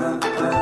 Uh.